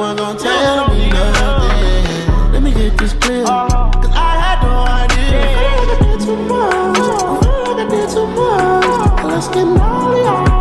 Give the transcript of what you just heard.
one gon' tell me nothing. Let me get this clear. Cause I had no idea. I feel like I did too much. I feel like I did too much. Let's get on.